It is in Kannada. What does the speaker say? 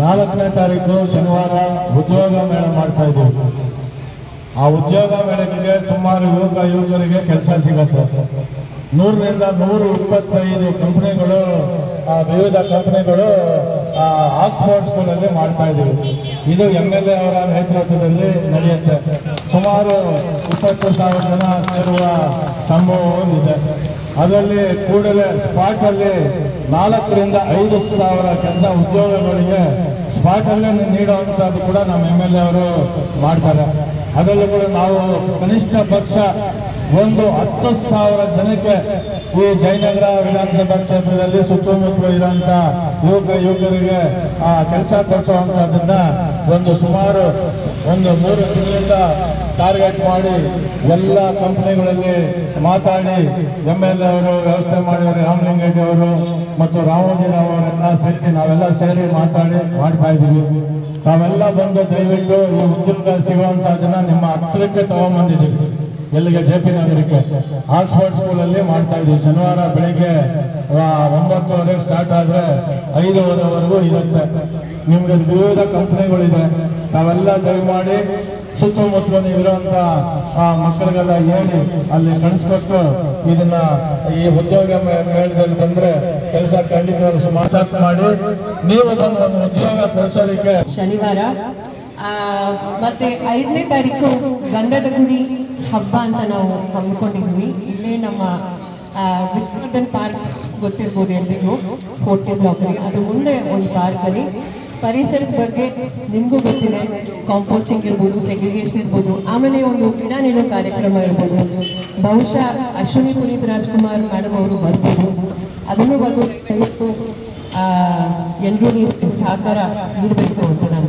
ನಾಲ್ಕನೇ ತಾರೀಕು ಶನಿವಾರ ಉದ್ಯೋಗ ಮೇಳ ಮಾಡ್ತಾ ಇದ್ದೀವಿ. ಆ ಉದ್ಯೋಗ ಮೇಳಕ್ಕೆ ಸುಮಾರು ಯುವಕ ಯುವಕರಿಗೆ ಕೆಲಸ ಸಿಗತ್ತೆ. ನೂರರಿಂದ ನೂರ ಇಪ್ಪತ್ತೈದು ಕಂಪ್ನಿಗಳು ವಿವಿಧ ಕಂಪ್ನಿಗಳು ಆಕ್ಸ್ಫೋರ್ಡ್ ಸ್ಕೂಲಲ್ಲಿ ಮಾಡ್ತಾ ಇದ್ದೀವಿ. ಇದು ಎಂ ಎಲ್ ಎ ಅವರ ನೇತೃತ್ವದಲ್ಲಿ ನಡೆಯುತ್ತೆ. ಸುಮಾರು ಇಪ್ಪತ್ತು ಸಾವಿರ ಜನ ಸೇರುವ ಸಂಭವವೂ ಇದೆ. ಅದರಲ್ಲಿ ಕೂಡಲೇ ಸ್ಪಾಟ್ ಅಲ್ಲಿ ನಾಲ್ಕರಿಂದ ಐದು ಸಾವಿರ ಕೆಲಸ ಉದ್ಯೋಗಗಳಿಗೆ ಸ್ಪಾಟ್ ಅಲ್ಲೇ ನೀಡುವಂಥದ್ದು ಕೂಡ ನಮ್ಮ ಎಂ ಎಲ್ ಎ ಅವರು ಮಾಡ್ತಾರೆ. ಅದರಲ್ಲೂ ಕೂಡ ನಾವು ಕನಿಷ್ಠ ಪಕ್ಷ ಒಂದು ಹತ್ತು ಸಾವಿರ ಜನಕ್ಕೆ ಈ ಜಯನಗರ ವಿಧಾನಸಭಾ ಕ್ಷೇತ್ರದಲ್ಲಿ ಸುತ್ತಮುತ್ತಲು ಇರುವಂತ ಯುವಕ ಯುವಕರಿಗೆ ಆ ಕೆಲಸ ಕೊಡಿಸುವಂತದನ್ನ ಒಂದು ಸುಮಾರು ಒಂದು ಮೂರು ತಿಂಗಳಿಂದ ಟಾರ್ಗೆಟ್ ಮಾಡಿ ಎಲ್ಲ ಕಂಪನಿಗಳಲ್ಲಿ ಮಾತಾಡಿ ಎಂ ಎಲ್ ಎ ಅವರು, ವ್ಯವಸ್ಥೆ ಮಾಡಿದವರು ರಾಮಲಿಂಗಡ್ಡಿ ಅವರು ಮತ್ತು ರಾಮೋಜಿರಾವ್ ಅವರೆಲ್ಲ ಸೇರಿ ನಾವೆಲ್ಲ ಸೇರಿ ಮಾತಾಡಿ ಮಾಡ್ತಾ ಇದ್ದೀವಿ. ತಾವೆಲ್ಲ ಬಂದು ದಯವಿಟ್ಟು ಈ ಉದ್ಯೋಗ ಸಿಗುವಂತಹದನ್ನ ನಿಮ್ಮ ಹತ್ತಿರಕ್ಕೆ ತಗೊಂಡ್ಬಂದಿದ್ದೀವಿ ಎಲ್ಲಿಗೆ ಜೆ ಪಿ ನಗರಕ್ಕೆ? ಆಕ್ಸ್ಫರ್ಡ್ ಸ್ಕೂಲಲ್ಲಿ ಮಾಡ್ತಾ ಇದ್ದೀವಿ. ಶನಿವಾರ ಬೆಳಿಗ್ಗೆ ಒಂಬತ್ತುವರೆಗೆ ಸ್ಟಾರ್ಟ್ ಆದ್ರೆ ಐದುವರೆವರೆಗೂ ಇರುತ್ತೆ. ನಿಮ್ಗೆ ವಿವಿಧ ಕಂಪನಿಗಳಿದೆ ತಾವೆಲ್ಲ ದಯಮಾಡಿ ಸುತ್ತಮುತ್ತಲು ಆ, ಮಕ್ಕಳಿಗೆಲ್ಲ ಹೇಳಿ ಅಲ್ಲಿ ಕಳಿಸ್ಕೊಟ್ಟು ಇದನ್ನ ಈ ಉದ್ಯೋಗ ಮೇಳದಲ್ಲಿ ಬಂದ್ರೆ ಕೆಲಸ ಖಂಡಿತವಾಗ್ಲೂ ಸುಮಾರು ಮಾಡಿ. ನೀವು ಬಂದು ಒಂದು ಉದ್ಯೋಗ ಕೊಡಿಸೋದಕ್ಕೆ ಶನಿವಾರ ಮತ್ತೆ ಐದನೇ ತಾರೀಕು ಗಂಧದ ಗುಡಿ ಹಬ್ಬ ಅಂತ ನಾವು ಹಮ್ಮಿಕೊಂಡಿದ್ವಿ ಇಲ್ಲೇ ನಮ್ಮ ವಿಷ್ಣುವರ್ಧನ್ ಪಾರ್ಕ್ ಗೊತ್ತಿರ್ಬೋದು ಎಲ್ರಿಗೂ, ಕೋಟೆ ಬ್ಲಾಕ್ ಅದು ಮುಂದೆ ಒಂದು ಪಾರ್ಕಲ್ಲಿ. ಪರಿಸರದ ಬಗ್ಗೆ ನಿಮಗೂ ಗೊತ್ತಿದೆ. ಕಾಂಪೋಸ್ಟಿಂಗ್ ಇರ್ಬೋದು ಸೆಗ್ರಿಗೇಷನ್ ಇರ್ಬೋದು, ಆಮೇಲೆ ಒಂದು ಗಿಡ ನೀಡೋ ಕಾರ್ಯಕ್ರಮ ಇರ್ಬೋದು. ಬಹುಶಃ ಅಶ್ವಿನಿ ಪುನೀತ್ ರಾಜ್ಕುಮಾರ್ ಮೇಡಮ್ ಅವರು ಬರ್ಬೋದು. ಅದನ್ನು ದಯವಿಟ್ಟು ಎಲ್ಲರೂ ನೀವು ಸಹಕಾರ ನೀಡಬೇಕು ಅಂತ ನಾನು